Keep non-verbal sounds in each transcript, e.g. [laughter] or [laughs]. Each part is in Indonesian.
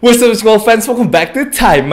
What's up, school fans? Welcome back to Time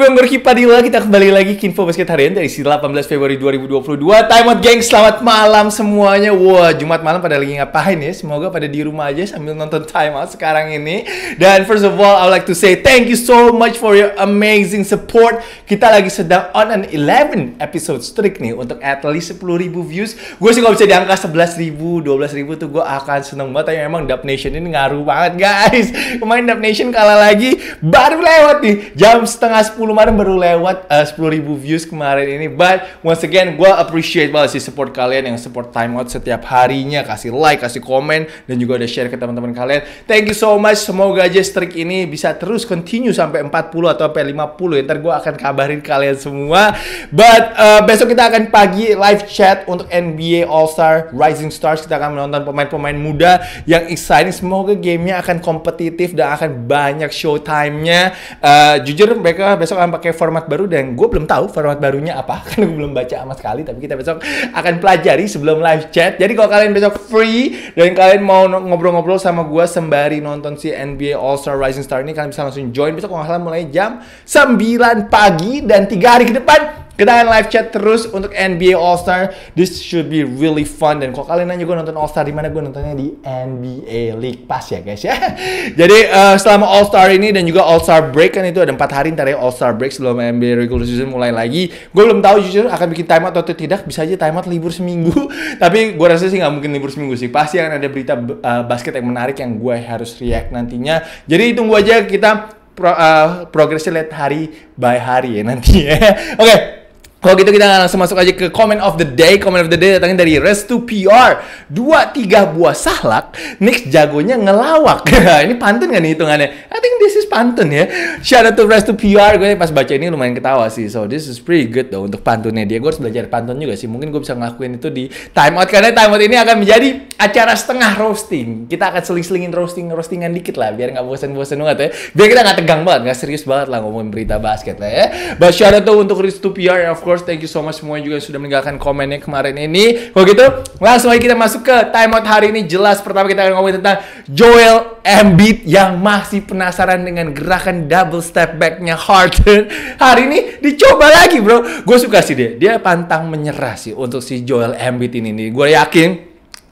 Gorky Padilla, kita kembali lagi ke info basket harian dari 18 Februari 2022 Time out geng, selamat malam semuanya. Wah, Jumat malam pada lagi ngapain ya? Semoga pada di rumah aja sambil nonton Time Out sekarang ini. Dan first of all, I would like to say thank you so much for your amazing support. Kita lagi sedang on an 11 episode streak nih Untuk at least 10 ribu views. Gue sih kalau bisa di angka 11 ribu, 12 ribu tuh gue akan seneng banget. Tapi memang Dub Nation ini ngaruh banget guys. Kemarin Dub Nation kalah lagi, baru lewat nih Jam setengah 10 kemarin baru lewat uh, 10 ribu views kemarin ini. But once again gue appreciate banget sih support kalian yang support time out setiap harinya. Kasih like, kasih komen dan juga udah share ke teman-teman kalian. Thank you so much. Semoga aja streak ini bisa terus continue sampai 40 atau sampai 50 ya Ntar gue akan kabarin kalian semua. But uh, besok kita akan pagi live chat untuk NBA All-Star Rising Stars. Kita akan menonton pemain-pemain muda yang exciting. Semoga gamenya akan kompetitif dan akan banyak showtime-nya. Uh, Jujur mereka besok akan pakai format baru dan gue belum tahu format barunya apa [laughs] karena gue belum baca sama sekali tapi kita besok akan pelajari sebelum live chat. Jadi kalau kalian besok free dan kalian mau ngobrol-ngobrol sama gue sembari nonton si NBA All Star Rising Star ini kalian bisa langsung join. Besok kalau salah mulai jam 9 pagi dan tiga hari ke depan kita akan live chat terus untuk NBA All Star. This should be really fun. Dan kalau kalian nanya gue nonton All Star di mana, gue nontonnya di NBA League Pass ya guys ya. [laughs] Jadi uh, selama All Star ini dan juga All Star Break kan itu ada empat hari ntar ya All Star Break sebelum NBA regular season mulai lagi. Gue belum tahu jujur akan bikin timeout atau tidak. Bisa aja timeout libur seminggu. [laughs] Tapi gue rasa sih nggak mungkin libur seminggu sih. Pasti akan ada berita uh, basket yang menarik yang gue harus react nantinya. Jadi tunggu aja kita pro, uh, progresnya lihat hari by hari ya nanti ya. [laughs] Oke. Okay. Kalau gitu kita langsung masuk aja ke comment of the day. Comment of the day datangnya dari Restu PR. Dua tiga buah sahlak, Knicks jagonya ngelawak. [laughs] ini pantun gak nih hitungannya? I think this is pantun ya. Shout out to Restu PR. Gue pas baca ini lumayan ketawa sih. So this is pretty good though untuk pantunnya dia. Gue harus belajar pantun juga sih. Mungkin gue bisa ngelakuin itu di time out karena time out ini akan menjadi acara setengah roasting. Kita akan seling-selingin roasting roastingan dikit lah biar nggak bosan-bosan banget ya. Biar kita nggak tegang banget, nggak serius banget lah ngomongin berita basket lah ya. But shout out tuh untuk Restu PR of course thank you so much semuanya juga sudah meninggalkan komennya kemarin ini. Kalau gitu, langsung aja kita masuk ke timeout hari ini. Jelas pertama kita akan ngomongin tentang Joel Embiid yang masih penasaran dengan gerakan double step backnya Harden. [laughs] Hari ini dicoba lagi bro. Gue suka sih dia. Dia pantang menyerah sih untuk si Joel Embiid ini. nih. Gue yakin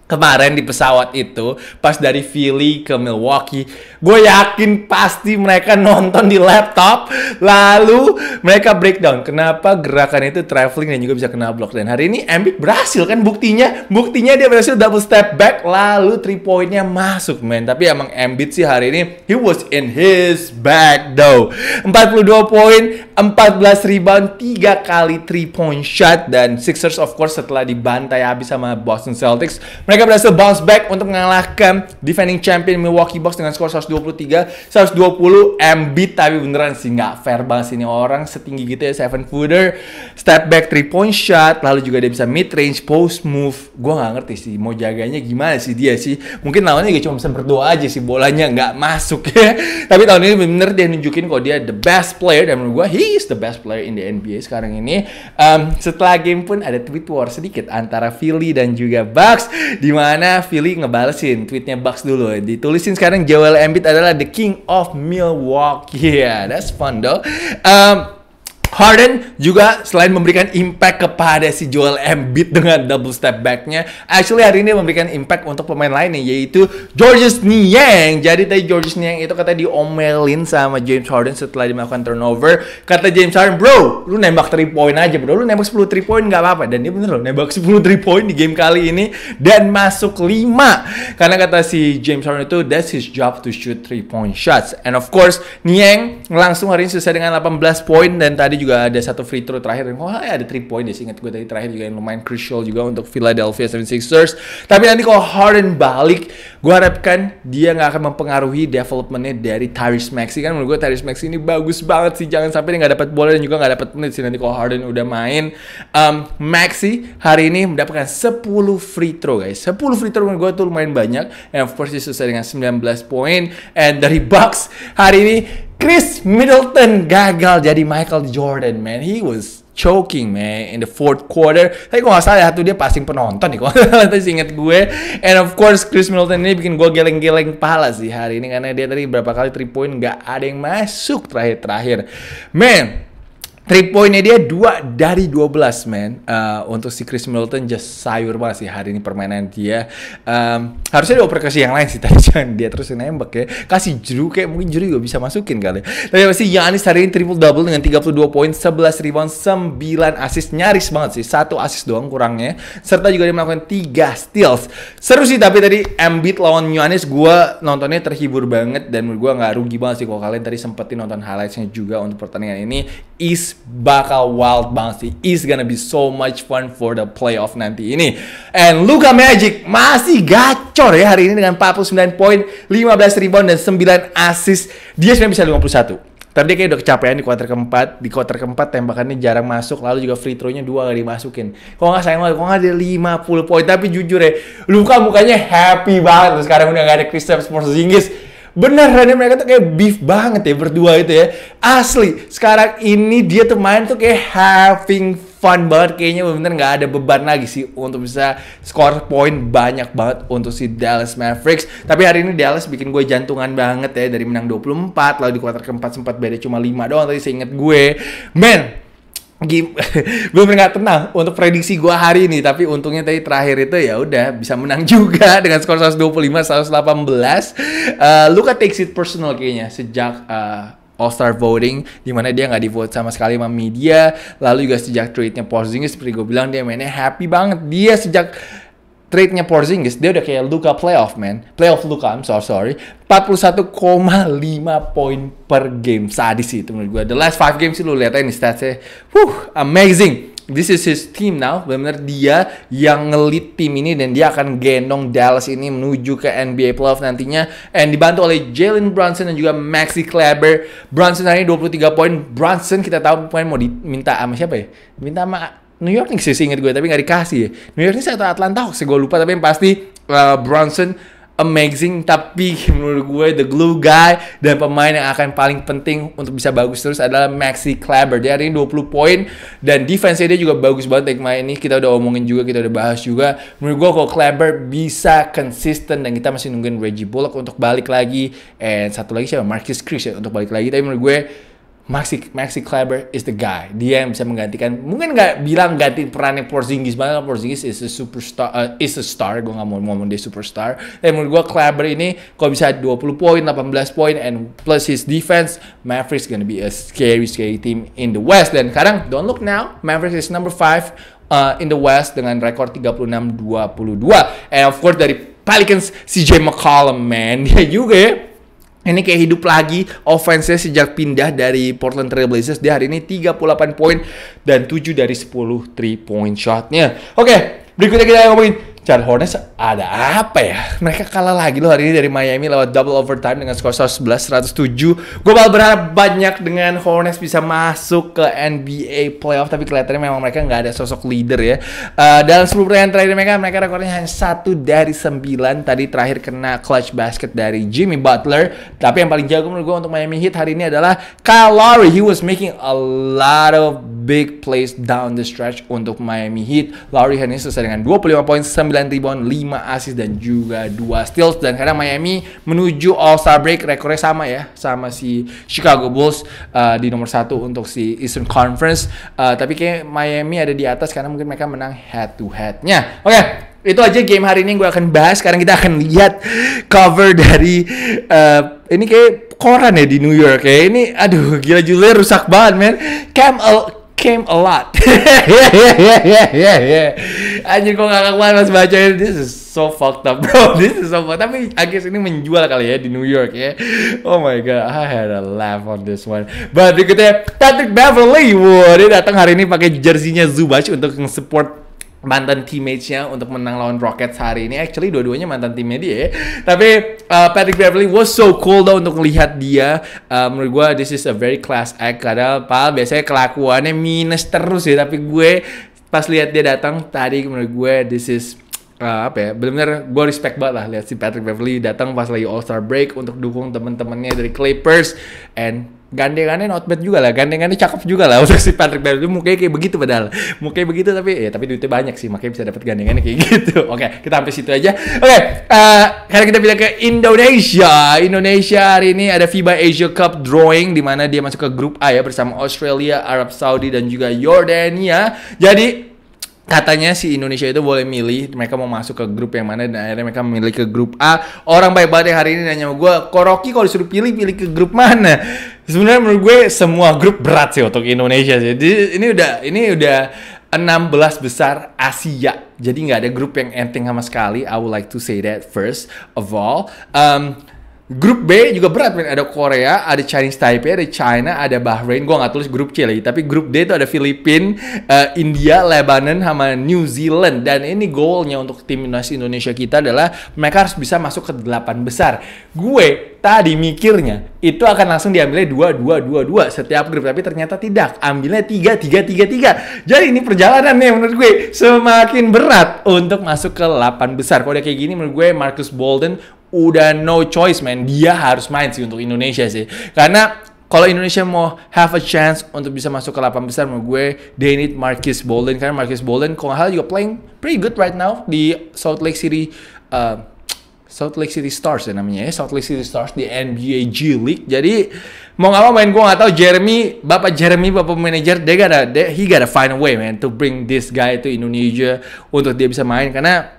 kemarin di pesawat itu pas dari Philly ke Milwaukee gue yakin pasti mereka nonton di laptop lalu mereka breakdown. Kenapa gerakan itu traveling dan juga bisa kena block dan hari ini Embiid berhasil kan buktinya buktinya dia berhasil double step back lalu three pointnya masuk men. Tapi emang Embiid sih hari ini he was in his bag though. 42 poin 14 rebound 3 kali 3 point shot. Dan Sixers of course setelah dibantai habis sama Boston Celtics mereka berhasil bounce back untuk mengalahkan defending champion Milwaukee Bucks dengan skor 123 120 Embiid tapi beneran sih nggak fair banget ini orang. Setinggi gitu ya seven footer. Step back three point shot. Lalu juga dia bisa mid range post move. Gue nggak ngerti sih mau jaganya gimana sih dia sih. Mungkin lawannya gak cuma bisa berdoa aja sih bolanya nggak masuk ya. Tapi tahun ini bener dia nunjukin kok dia the best player. Dan menurut gue he the best player in the NBA sekarang ini um, setelah game pun ada tweet war sedikit antara Philly dan juga Bucks di Di mana Philly ngebalesin tweetnya Bucks dulu. Ditulisin sekarang Joel Embiid adalah the king of Milwaukee. [laughs] Yeah, that's fun though. Um, Harden juga selain memberikan impact kepada si Joel Embiid dengan double step backnya, actually hari ini memberikan impact untuk pemain lainnya yaitu Georges Niang. Jadi tadi Georges Niang itu kata diomelin sama James Harden setelah dia melakukan turnover. Kata James Harden, bro, lu nembak 3 point aja bro, lu nembak 10 3 point nggak apa-apa. Dan dia bener loh, nembak 10 3 point di game kali ini dan masuk 5. Karena kata si James Harden itu, that's his job to shoot 3 point shots. And of course, Niang langsung hari ini selesai dengan 18 point dan tadi juga ada satu free throw terakhir. Dan oh ya ada three point deh ingat gue tadi terakhir juga yang lumayan crucial juga untuk Philadelphia 76ers tapi nanti kalau Harden balik gue harapkan dia nggak akan mempengaruhi developmentnya dari Tyrese Maxey. Kan menurut gue Tyrese Maxey ini bagus banget sih. Jangan sampai dia nggak dapat bola dan juga nggak dapat menit sih nanti kalau Harden udah main. Um, Maxey hari ini mendapatkan 10 free throw guys. 10 free throw menurut gue tuh lumayan banyak. And of course dia selesai dengan 19 poin. And dari Bucks hari ini Chris Middleton gagal jadi Michael Jordan, man. He was choking man in the fourth quarter. Tapi gue gak salah tuh dia passing penonton nih kok. Tadi inget gue. And of course Chris Middleton ini bikin gue geleng-geleng pala sih hari ini karena dia tadi berapa kali three point gak ada yang masuk terakhir-terakhir. Man, Three pointnya dia 2 dari 12 man. Uh, Untuk si Chris Middleton just sayur banget sih hari ini permainan dia. Um, Harusnya dioper ke yang lain sih [laughs] Tapi jangan dia terus nembak ya. Kasih Juru kayak mungkin Juru juga bisa masukin kali. Tapi pasti Giannis hari ini triple double dengan 32 poin 11 rebound 9 assist. Nyaris banget sih Satu assist doang kurangnya. Serta juga dia melakukan 3 steals. Seru sih tapi tadi Embiid lawan Giannis Gue nontonnya terhibur banget. Dan gue gak rugi banget sih Kalau kalian tadi sempetin nonton highlightsnya juga Untuk pertandingan ini Is bakal wild banget sih. Gonna be so much fun for the playoff nanti ini. And Luka Magic masih gacor ya hari ini dengan 49 poin, 15 rebound dan 9 assist. Dia sebenarnya bisa 51. Tapi dia kayak udah kecapean di kuarter keempat. Di kuarter keempat tembakannya jarang masuk. Lalu juga free throw-nya dua gak dimasukin. Kok nggak sayang banget, kok nggak ada 50 poin. Tapi jujur ya, Luka mukanya happy banget. Sekarang udah gak ada Kristaps Porzingis Bener, Rani mereka tuh kayak beef banget ya berdua itu ya. Asli, sekarang ini dia tuh main tuh kayak having fun banget kayaknya bener nggak ada beban lagi sih untuk bisa skor poin banyak banget untuk si Dallas Mavericks. Tapi hari ini Dallas bikin gue jantungan banget ya dari menang 24 lalu di kuarter keempat sempat beda cuma 5 doang tadi saya inget gue. Men, [laughs] belum nggak tenang untuk prediksi gua hari ini tapi untungnya tadi terakhir itu ya udah bisa menang [laughs] juga dengan skor 125 118 uh, Luka takes it personal kayaknya sejak uh, All Star voting di mana dia nggak di vote sama sekali sama media. Lalu juga sejak tweetnya Porzingis seperti gue bilang dia mainnya happy banget. Dia sejak trade-nya Porzingis, dia udah kayak Luka playoff, man. Playoff Luka, I'm so sorry. 41,5 poin per game. Sadis itu menurut gue. The last 5 games sih lu lihat ini statsnya. Wuh, amazing. This is his team now. Benar-benar dia yang ngelit tim ini dan dia akan gendong Dallas ini menuju ke NBA playoff nantinya. And dibantu oleh Jalen Brunson dan juga Maxi Kleber. Brunson hari ini 23 poin. Brunson kita tahu pemain mau diminta sama siapa ya? Minta sama New York nih sih inget gue tapi nggak dikasih ya. New York saya atau Atlanta Hawks gue lupa tapi yang pasti uh, Bronson amazing tapi menurut gue the glue guy dan pemain yang akan paling penting untuk bisa bagus terus adalah Maxi Kleber. Dia hari ini 20 poin dan defense dia juga bagus banget like main ini kita udah omongin juga kita udah bahas juga. Menurut gue kalau Kleber bisa konsisten dan kita masih nungguin Reggie Bullock untuk balik lagi. And satu lagi siapa? Marcus Chris ya untuk balik lagi. Tapi menurut gue Maxi Maxi Kleber is the guy. Dia yang bisa menggantikan. Mungkin nggak bilang ganti perannya Porzingis banget. Porzingis is a superstar, uh, is a star. Gue nggak mau ngomong dia superstar. Tapi menurut gue Kleber ini kalau bisa 20 poin, 18 poin, and plus his defense, Mavericks gonna be a scary, scary team in the West. Dan sekarang don't look now, Mavericks is number 5 uh, in the West dengan rekor 36-22. And of course dari Pelicans, CJ McCollum, man. [laughs] Dia juga ya ini kayak hidup lagi offense sejak pindah dari Portland Trail Blazers. Dia hari ini 38 poin dan 7 dari 10 3 point shotnya. Oke, berikutnya kita ngomongin Charlotte Hornets ada apa ya? Mereka kalah lagi loh hari ini dari Miami lewat double overtime dengan skor 111 107. Gue malah berharap banyak dengan Hornets bisa masuk ke NBA playoff tapi kelihatannya memang mereka nggak ada sosok leader ya. Uh, dalam 10 pertandingan terakhir mereka mereka rekornya hanya satu dari 9 tadi terakhir kena clutch basket dari Jimmy Butler. Tapi yang paling jago menurut gue untuk Miami Heat hari ini adalah Kyle Lowry. He was making a lot of big plays down the stretch untuk Miami Heat. Lowry hari ini selesai dengan 25 poin 9 9 rebound, 5 assist dan juga 2 steals dan karena Miami menuju All Star break rekornya sama ya sama si Chicago Bulls uh, di nomor satu untuk si Eastern Conference uh, tapi kayak Miami ada di atas karena mungkin mereka menang head to headnya oke okay itu aja game hari ini gue akan bahas. Sekarang kita akan lihat cover dari uh, ini kayak koran ya di New York ya. Ini aduh gila Julia rusak banget men. Cam came a lot. yeah, yeah, yeah, yeah, yeah. Anjir kok gak kuat mas baca ini. This is so fucked up bro. [laughs] This is so fucked. Tapi Agis ini menjual kali ya di New York ya. Oh my god, I had a laugh on this one. But berikutnya Patrick Beverly. Wow, dia datang hari ini pakai jersinya Zubac untuk support mantan teammates-nya untuk menang lawan Rockets hari ini. Actually dua-duanya mantan timnya dia. Tapi uh, Patrick Beverly was so cool though untuk melihat dia. Uh, menurut gue this is a very class act karena Pak biasanya kelakuannya minus terus ya. Tapi gue pas lihat dia datang tadi menurut gue this is uh, apa ya? Benar-benar gue respect banget lah lihat si Patrick Beverly datang pas lagi All Star break untuk dukung teman-temannya dari Clippers. And gandengannya not bad juga lah gandengannya cakep juga lah [laughs] untuk si Patrick Beverly. Mukanya kayak begitu padahal. Mukanya begitu tapi ya tapi duitnya banyak sih makanya bisa dapat gandengannya kayak gitu. [laughs] Oke okay, kita sampai situ aja. Oke okay, uh, sekarang kita pindah ke Indonesia. Indonesia hari ini ada FIBA Asia Cup drawing di mana dia masuk ke grup A ya bersama Australia Arab Saudi dan juga Yordania. Jadi katanya si Indonesia itu boleh milih mereka mau masuk ke grup yang mana dan akhirnya mereka memilih ke grup A. Orang baik banget hari ini nanya sama gue Koroki kalau disuruh pilih pilih ke grup mana? Sebenarnya menurut gue semua grup berat sih untuk Indonesia jadi ini udah ini udah 16 besar Asia. Jadi nggak ada grup yang enteng sama sekali. I would like to say that first of all. Um, Grup B juga berat, men. Ada Korea, ada Chinese Taipei, ada China, ada Bahrain. Gua nggak tulis grup C lagi, tapi grup D itu ada Filipina, uh, India, Lebanon, sama New Zealand. Dan ini goalnya untuk timnas Indonesia kita adalah mereka harus bisa masuk ke delapan besar. Gue tadi mikirnya itu akan langsung diambilnya dua, dua, dua, dua setiap grup, tapi ternyata tidak. Ambilnya tiga, tiga, tiga, tiga. Jadi ini perjalanan nih menurut gue semakin berat untuk masuk ke delapan besar. Kalau udah kayak gini menurut gue Marcus Bolden udah no choice man. Dia harus main sih untuk Indonesia sih. Karena kalau Indonesia mau have a chance untuk bisa masuk ke 8 besar menurut gue they need Marcus Bolden. Karena Marcus Bolden kalau hal juga playing pretty good right now di Salt Lake City uh, Salt Lake City Stars ya namanya ya. Salt Lake City Stars di NBA G League. Jadi mau nggak mau main gue nggak tahu Jeremy bapak Jeremy bapak manajer dia gotta they, he gotta find a way man to bring this guy to Indonesia untuk dia bisa main. Karena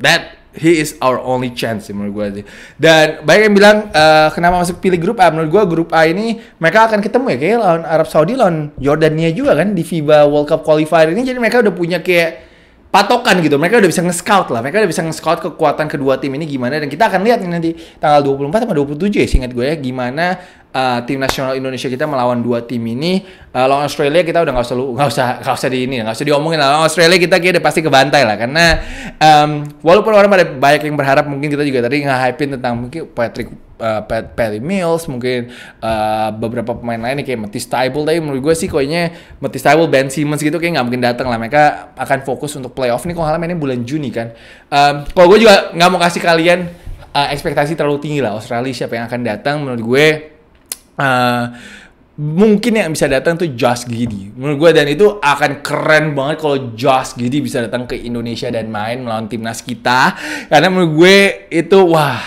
that he is our only chance sih menurut gue sih. Dan banyak yang bilang uh, kenapa masuk pilih grup A? Menurut gue grup A ini mereka akan ketemu ya kayak lawan Arab Saudi lawan Jordania juga kan di FIBA World Cup qualifier ini. Jadi mereka udah punya kayak patokan gitu. Mereka udah bisa nge-scout lah. Mereka udah bisa nge-scout kekuatan kedua tim ini gimana dan kita akan lihat nih nanti tanggal 24 sama 27 ya singkat gue ya gimana uh, tim nasional Indonesia kita melawan dua tim ini uh, lawan Australia kita udah nggak usah nggak usah nggak usah di ini nggak usah diomongin lah. Lawan Australia kita kayak udah pasti kebantai lah karena um, walaupun orang pada banyak yang berharap mungkin kita juga tadi nggak hypein tentang mungkin Patrick uh, Pat, Patty Mills mungkin uh, beberapa pemain lainnya kayak Matisse Tybalt tapi menurut gue sih kayaknya Matisse Tybalt Ben Simmons gitu kayak nggak mungkin datang lah. Mereka akan fokus untuk playoff nih kalau hal mainnya bulan Juni kan. Um, kalau gue juga nggak mau kasih kalian uh, ekspektasi terlalu tinggi lah. Australia siapa yang akan datang? Menurut gue uh, mungkin yang bisa datang tuh Josh Giddy menurut gue dan itu akan keren banget kalau Josh Giddy bisa datang ke Indonesia dan main melawan timnas kita karena menurut gue itu wah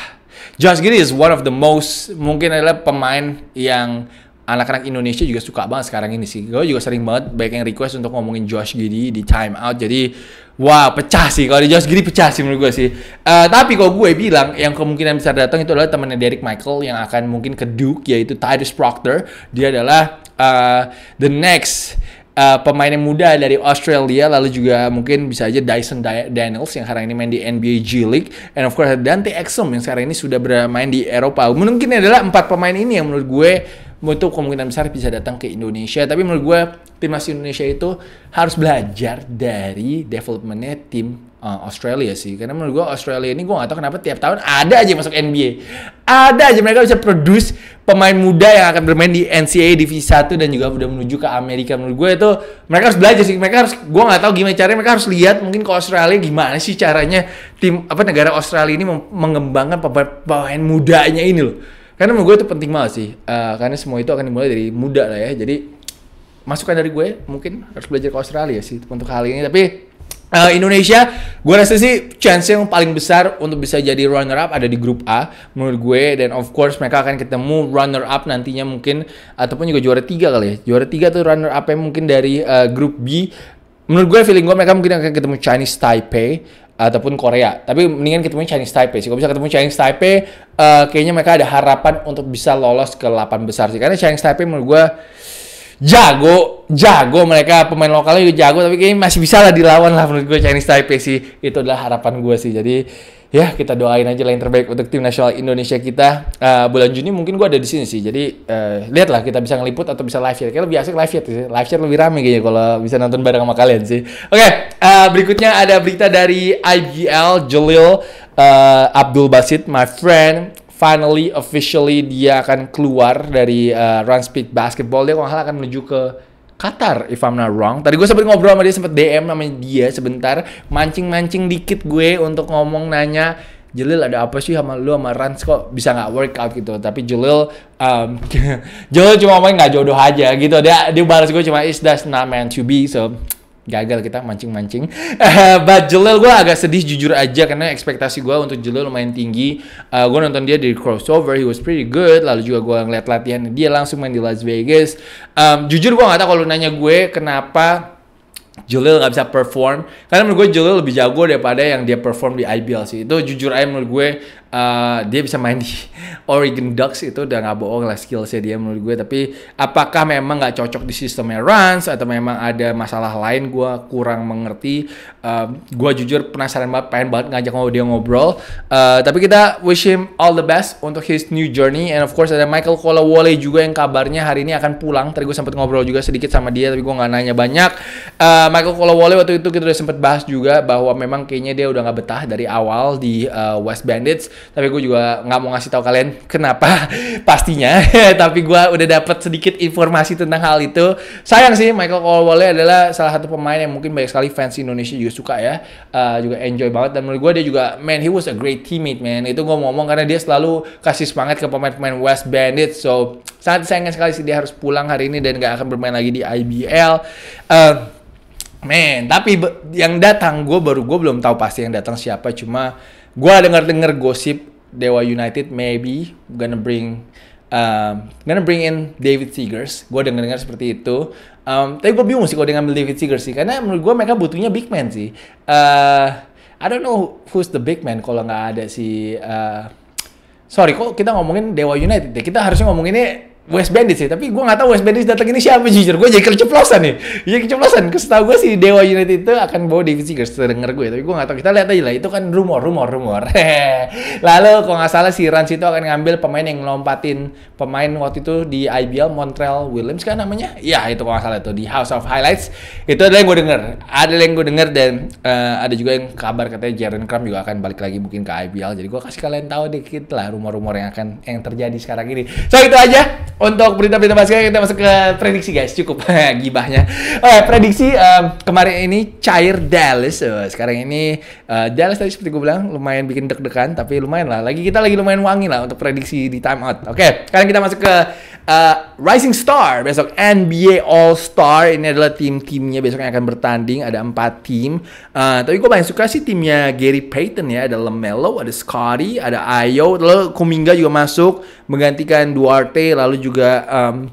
Josh Giddy is one of the most mungkin adalah pemain yang anak-anak Indonesia juga suka banget sekarang ini sih. Gue juga sering banget banyak yang request untuk ngomongin Josh Giddy di time out. Jadi wah pecah sih kalau di Josh Giddy pecah sih menurut gue sih. Uh, tapi kalau gue bilang yang kemungkinan bisa datang itu adalah temannya Derek Michael yang akan mungkin ke Duke yaitu Titus Proctor. Dia adalah uh, the next uh, pemain yang muda dari Australia lalu juga mungkin bisa aja Dyson Daniels yang sekarang ini main di NBA G League and of course Dante Exum yang sekarang ini sudah bermain di Eropa mungkin adalah empat pemain ini yang menurut gue itu kemungkinan besar bisa datang ke Indonesia. Tapi menurut gue timnas Indonesia itu harus belajar dari developmentnya tim uh, Australia sih. Karena menurut gue Australia ini gue gak tahu kenapa tiap tahun ada aja masuk NBA. Ada aja mereka bisa produce pemain muda yang akan bermain di NCAA Divisi 1 dan juga udah menuju ke Amerika. Menurut gue itu mereka harus belajar sih. Mereka harus gue gak tahu gimana caranya. Mereka harus lihat mungkin ke Australia gimana sih caranya tim apa negara Australia ini mengembangkan pemain mudanya ini loh karena menurut gue itu penting banget sih. Uh, karena semua itu akan dimulai dari muda lah ya. Jadi masukan dari gue mungkin harus belajar ke Australia sih untuk hal ini. Tapi uh, Indonesia gue rasa sih chance yang paling besar untuk bisa jadi runner up ada di grup A menurut gue. Dan of course mereka akan ketemu runner up nantinya mungkin ataupun juga juara tiga kali ya. Juara tiga tuh runner up yang mungkin dari uh, grup B. Menurut gue feeling gue mereka mungkin akan ketemu Chinese Taipei ataupun Korea. Tapi mendingan ketemu Chinese Taipei sih. Kalau bisa ketemu Chinese Taipei, uh, kayaknya mereka ada harapan untuk bisa lolos ke 8 besar sih. Karena Chinese Taipei menurut gue jago, jago mereka pemain lokalnya juga jago, tapi kayaknya masih bisa lah dilawan lah menurut gue Chinese Taipei sih. Itu adalah harapan gue sih. Jadi ya kita doain aja lah yang terbaik untuk tim nasional Indonesia kita. Uh, bulan Juni mungkin gue ada di sini sih. Jadi uh, lihatlah kita bisa ngeliput atau bisa live chat kayak lebih asik live chat sih. Live chat lebih rame kayaknya kalau bisa nonton bareng sama kalian sih. Oke okay, uh, berikutnya ada berita dari IBL Jalil uh, Abdul Basit my friend. Finally officially dia akan keluar dari uh, Run Speed Basketball. Dia kalau akan menuju ke Qatar if I'm not wrong. Tadi gue sempet ngobrol sama dia sempet DM namanya dia sebentar. Mancing-mancing dikit gue untuk ngomong nanya Jalil ada apa sih sama lu sama Rans? Kok bisa nggak workout? Gitu. Tapi Jalil um, [laughs] Jalil cuma ngomong nggak jodoh aja gitu. Dia dia balas gue cuma is that's not meant to be? So gagal kita mancing-mancing. [laughs] But Jalil gue agak sedih jujur aja karena ekspektasi gue untuk Jalil lumayan tinggi. Uh, gue nonton dia di crossover, he was pretty good. Lalu juga gue ngeliat latihan dia langsung main di Las Vegas. Um, jujur gue gak tau kalau nanya gue kenapa Jalil nggak bisa perform karena menurut gue Jalil lebih jago daripada yang dia perform di IBL sih itu jujur aja menurut gue uh, dia bisa main di [laughs] Oregon Ducks itu udah nggak bohong lah skillsnya dia menurut gue. Tapi apakah memang nggak cocok di sistemnya Rans atau memang ada masalah lain gue kurang mengerti. Uh, gue jujur penasaran banget pengen banget ngajak ngobrol dia ngobrol. Uh, tapi kita wish him all the best untuk his new journey. And of course ada Michael Kolawole juga yang kabarnya hari ini akan pulang. Tadi gue sempat ngobrol juga sedikit sama dia tapi gue nggak nanya banyak. Uh, Michael Kolawole waktu itu kita udah sempat bahas juga bahwa memang kayaknya dia udah nggak betah dari awal di uh, West Bandits tapi gue juga nggak mau ngasih tahu kalian kenapa [laughs] pastinya. [laughs] Tapi gue udah dapat sedikit informasi tentang hal itu. Sayang sih Michael Colwole adalah salah satu pemain yang mungkin banyak sekali fans Indonesia juga suka ya. Uh, juga enjoy banget. Dan menurut gue dia juga man he was a great teammate man. Itu gue ngomong karena dia selalu kasih semangat ke pemain-pemain West Bandits so sangat sayang sekali sih dia harus pulang hari ini dan gak akan bermain lagi di IBL uh, Man, tapi yang datang gue baru gue belum tahu pasti yang datang siapa. Cuma gue dengar-dengar gosip Dewa United maybe gonna bring um, gonna bring in David Seegers. Gue dengar-dengar seperti itu. Um, tapi gue bingung sih kalau ngambil David Seegers sih, karena menurut gue mereka butuhnya big man sih. Uh, I don't know who's the big man kalau nggak ada si. Uh, sorry, kok kita ngomongin Dewa United ya? Kita harusnya ngomonginnya West Bandits sih, tapi gue gak tahu West Bandits datang ini siapa jujur. Gue jadi keceplosan nih. Jadi keceplosan. Setahu gue sih Dewa United itu akan bawa David Seegers, denger gue. Tapi gue gak tahu. Kita lihat aja lah. Itu kan rumor, rumor, rumor. [laughs] Lalu kalau nggak salah si Rans itu akan ngambil pemain yang ngelompatin pemain waktu itu di IBL Montreal Williams kan namanya? Ya itu kalau nggak salah itu di House of Highlights. Itu adalah yang gue denger. Ada yang gue denger dan uh, ada juga yang kabar katanya Jaren Kram juga akan balik lagi mungkin ke IBL. Jadi gue kasih kalian tahu dikit lah rumor-rumor yang akan yang terjadi sekarang ini. So itu aja untuk berita-berita basket kita masuk ke prediksi guys. Cukup [laughs] gibahnya. Oke prediksi um, kemarin ini cair Dallas. Oh, sekarang ini uh, Dallas tadi seperti gue bilang lumayan bikin deg-degan tapi lumayan lah. Lagi kita lagi lumayan wangi lah untuk prediksi di time out oke sekarang kita masuk ke uh, Rising Star. Besok NBA All Star ini adalah tim-timnya besok yang akan bertanding. Ada empat tim. Uh, tapi gue paling suka sih timnya Gary Payton ya. Ada Lamelo ada Scotty ada Ayo. Lalu Kuminga juga masuk. Menggantikan Duarte lalu juga um,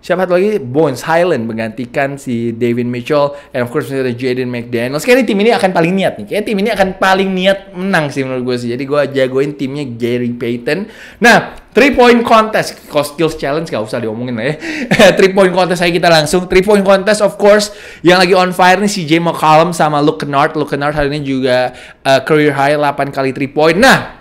siapa lagi? Bones Highland menggantikan si David Mitchell and of course ada Jaden McDaniels. Kayaknya tim ini akan paling niat nih. Kayak tim ini akan paling niat menang sih menurut gue sih. Jadi gue jagoin timnya Gary Payton. Nah three point contest. Kalau skills challenge gak usah diomongin lah ya. [laughs] Three point contest aja kita langsung. Three point contest of course yang lagi on fire nih si Jay McCollum sama Luke Kennard. Luke Kennard hari ini juga uh, career high 8 kali three point nah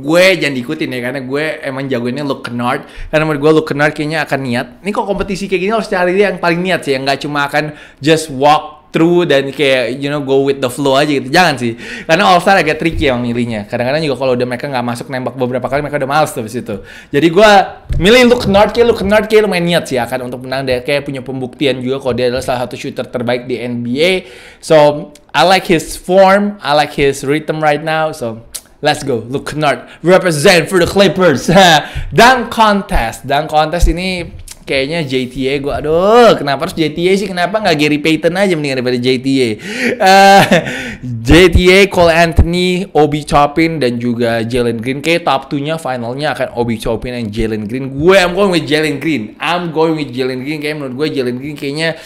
gue jangan diikutin ya karena gue emang jagoinnya Luke Kennard. Karena menurut gue Luke Kennard kayaknya akan niat. Ini kok kompetisi kayak gini harus cari dia yang paling niat sih. Yang nggak cuma akan just walk through dan kayak you know go with the flow aja gitu. Jangan sih. Karena All Star agak tricky yang milihnya. Kadang-kadang juga kalau udah mereka nggak masuk nembak beberapa kali mereka udah males tuh situ jadi gue milih Luke Kennard kayak Luke Kennard kayak lumayan niat sih akan untuk menang. Dia kayak punya pembuktian juga kalau dia adalah salah satu shooter terbaik di NBA so I like his form I like his rhythm right now. So Let's go, Luke Kennard represent for the Clippers. [laughs] Dan contest, dan contest ini kayaknya JTA gue aduh kenapa harus JTA sih? Kenapa nggak Gary Payton aja mendingan daripada JTA uh, [laughs] eh, JTA Cole Anthony Obi Chopin dan juga Jalen Green. Kayak top 2 nya finalnya akan Obi Chopin dan Jalen Green. Gue I'm going with Jalen Green. I'm going with Jalen Green. Kayak menurut gue Jalen Green kayaknya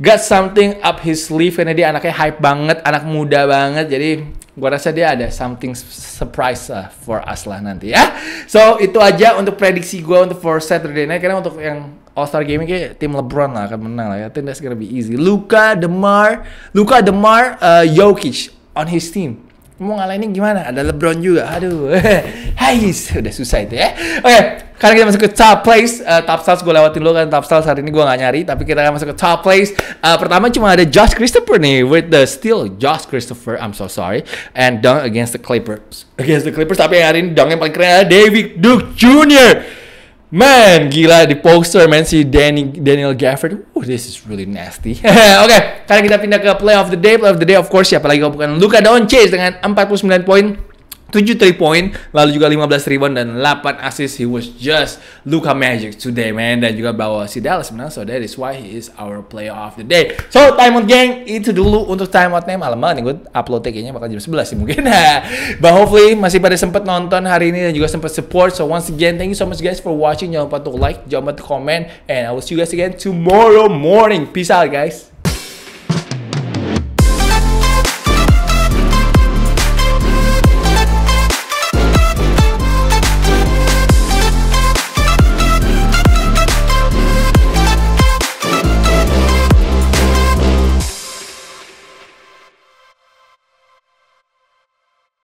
got something up his sleeve. Karena dia anaknya hype banget anak muda banget. Jadi gue rasa dia ada something surprise uh, for us lah nanti ya. So itu aja untuk prediksi gue untuk for Saturday night karena untuk yang All Star Game kayak tim LeBron lah akan menang lah ya. I think that's easy. Luka Demar, Luka Demar, uh, Jokic on his team mau ngalahin gimana? Ada LeBron juga. Aduh. [laughs] Hai, udah susah itu ya. Oke, okay, sekarang kita masuk ke top place. Uh, top stars gue lewatin dulu kan top stars hari ini gue gak nyari, tapi kita akan masuk ke top place. Uh, pertama cuma ada Josh Christopher nih with the still Josh Christopher. I'm so sorry. And dunk against the Clippers. Against the Clippers, tapi hari ini dunk yang paling keren adalah David Duke Jr. Man, gila di poster man si Danny Daniel Gafford. Oh, this is really nasty. [laughs] Oke, okay, sekarang kita pindah ke play of the day. Play of the day of course siapa lagi kalau bukan Luka Doncic dengan 49 poin 7 3 point, lalu juga 15 rebound dan 8 assist. He was just Luka Magic today, man. Dan juga bawa si Dallas menang, so that is why he is our player of the day. So, time out gang, itu dulu untuk time outnya malam banget nih. Gue upload kayaknya bakal jam 11 sih mungkin. [laughs] But hopefully masih pada sempat nonton hari ini dan juga sempat support. So, once again, thank you so much guys for watching. Jangan lupa untuk like, jangan lupa untuk comment. And I will see you guys again tomorrow morning. Peace out guys.